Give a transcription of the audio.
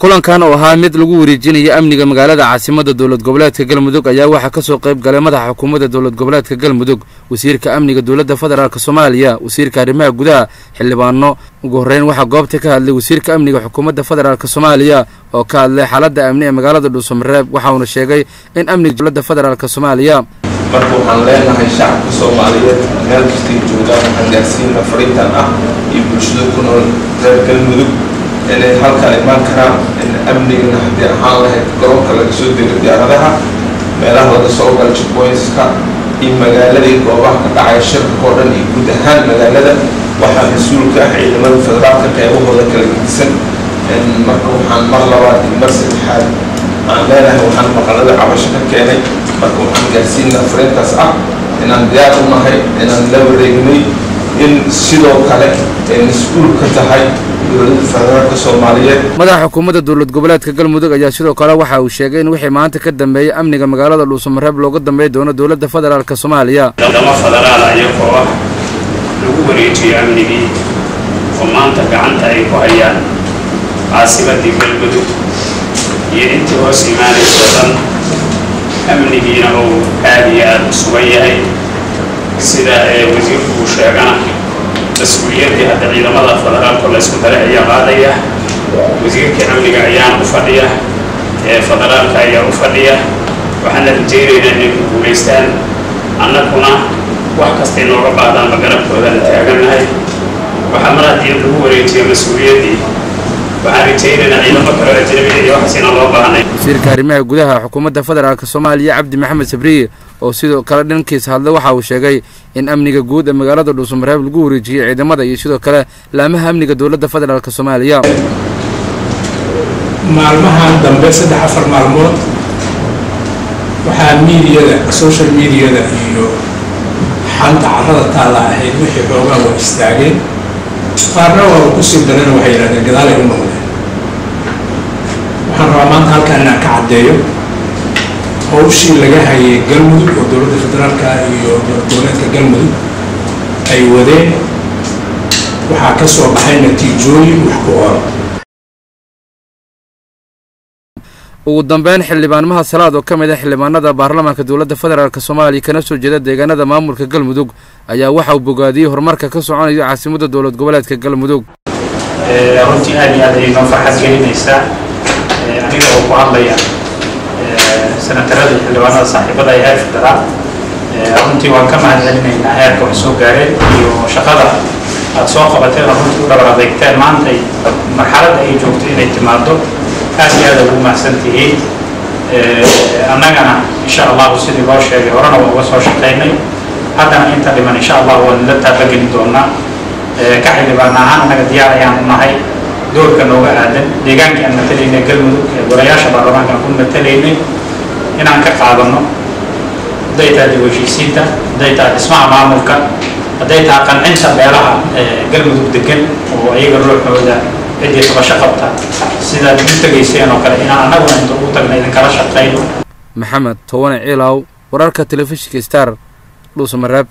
kulankan oo ahaa mid lagu wareejinaya amniga magaalada caasimada dowlad goboleedka galmudug ayaa waxaa ka soo qayb galay madaxa xukuumadda dowlad goboleedka galmudug wasiirka amniga dowladda federaalk soomaaliya wasiirka arrimaha gudaha xildhibaano ugu horreyn waxaa goobta ka hadlay wasiirka amniga xukuumadda federaalk soomaaliya oo ka hadlay xaaladda amni ee magaalada dhuusamareeb waxauna sheegay in amniga dowladda federaalk soomaaliya marka waxaan leenahay shacabka soomaaliyeed meel kastay joogaan waxaan gaarsiina fariintan ah iyo bulshada ku nool reer galmudug inay halkaa imaan karaan in amnigana haddii ahaan lahayd garoonka laga soo dego diyaaradaha meelaha laga soo galo checkpointska iyo magaaladii goobaha ka dhacaya shirka oo dhan iyo guud ahaan magaalada waxaa mas'uulka ah ciidamada federaalka qeybahooda kala gedisan marka waxaan mar labaad iyo mar saddexaad aan leenahay waxaan maqalada cabasho ka keenay. Marka waxaan gaarsiinaa fariintaas ah inaan diyaar u nahay inaan la wareegnay in sidoo kale ay mas'uul ka tahay dowladda federaalka soomaaliyeed. Madaxa xukuumadda dowlad goboleedka galmudug ayaa sidoo kale waxa uu sheegay in wixii maanta ka dambeeyey amniga magaalada dhuusamareeb looga dambeey doono dowladda federaalk soomaaliya. Dama federaal ayagoo ah lagu wareejiyo amnigii oo maanta gacanta ay ku hayaan caasimadii galmudug. Iyo intii hoos imaanayso dhan amnigiina uu aad iyo aada u sugan yahay sida wasiirku uu sheegana mas'uuliyaddii hadda ciidamada federaalka laysku daray ayaa qaadaya wasiirkii amniga ayaan u fadhiya federaalka ayaa u fadhiya waxaana rajaynaynaa inay ku guulaystaan annaguna wax kastay nooga baahdaanba garabkoodana taagannahay waxaa mar haddii lagu wareejiyo mas'uuliyaddii wasiirka arrimaha gudaha xukuumadda federaalk soomaaliya cabdi maxamed sabriye oo sidoo kale dhankiisa hadlay waxa uu sheegay in amniga guud ee magaalada dhuusamareeb lagu wareejiyey ciidamada iyo sidoo kale laamaha amniga dowladda federaalk soomaaliya. Maalmahan dambe saddex afar maalmood waxaa miidiyada social mediada iyo xanta carrada taalla ahayd wixii xoogaa waa istaageen qaarna waa ku sii dareen waxay yidhahdeen gadaalay u noqdeen. Waxaan rabaa maanta halkaan inaan ka caddeeyo hawshii laga hayay galmudug oo dowladda federaalka iyo dowlad goboleedka galmudug ay wadeen waxaa ka soo baxay natiijooyin wax ku oran ugu dambeyn xildhibaanmaha salaad oo ka mid ah xildhibaanada baarlamaanka dowladda federaalk soomaaliya kana soo jeeda deegaanada maamulka galmudug ayaa waxa uu bogaadiyey horumarka ka soconayo caasimadda dowlad goboleedka galmudug. Runtii aad iyo aad ayay noo farxad gelinaysaa. Aniga oo ku hadlaya senatarada iyo xildhibaanada saaxiibada ee heer federaal runtii waan ka mahad celinaynaa heerka wax soo gaareen iyo shaqada aad soo qabateen oo runtii u dhabar adeegteen maanta marxaladda ay joogto inay timaado aad iyo aad ugu mahadsan tihiin. Annagana insha allahu sidii loo sheegay horena waa uga soo shaqaynay. Haddana inta dhiman insha allah waan la taabageli doonaa. Ka xildhibaan ahaan annaga diyaar ayaan u nahay. Doorka nooga aadan. Deegaankii aan matalaynay galmudug ee golayaasha baarlamaanka aan ku matalaynay inaan ka qaadano hadday tahay heshiisiinta hadday tahay dhismaha maamulka hadday tahay qancinta beelaha galmudug degan oo iyaga ruuxooda ciddii qabasho qabta. Sidaad u tegayseen oo kale inaan annaguna inta ugu tagna idinkala shaqayno maxamed towane ciilaw wararka telefishinka star dhuusamareeb